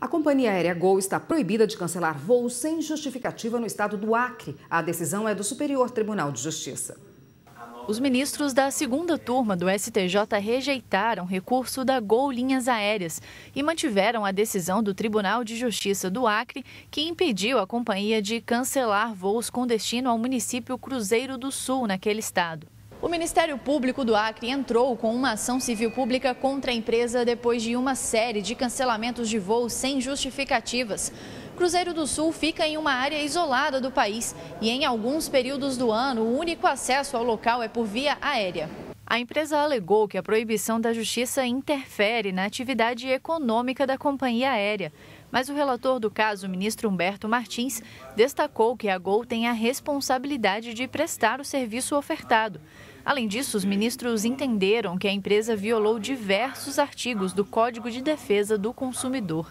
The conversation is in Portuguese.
A companhia aérea Gol está proibida de cancelar voos sem justificativa no estado do Acre. A decisão é do Superior Tribunal de Justiça. Os ministros da segunda turma do STJ rejeitaram recurso da Gol Linhas Aéreas e mantiveram a decisão do Tribunal de Justiça do Acre, que impediu a companhia de cancelar voos com destino ao município Cruzeiro do Sul, naquele estado. O Ministério Público do Acre entrou com uma ação civil pública contra a empresa depois de uma série de cancelamentos de voos sem justificativas. Cruzeiro do Sul fica em uma área isolada do país e, em alguns períodos do ano, o único acesso ao local é por via aérea. A empresa alegou que a proibição da justiça interfere na atividade econômica da companhia aérea. Mas o relator do caso, o ministro Humberto Martins, destacou que a Gol tem a responsabilidade de prestar o serviço ofertado. Além disso, os ministros entenderam que a empresa violou diversos artigos do Código de Defesa do Consumidor.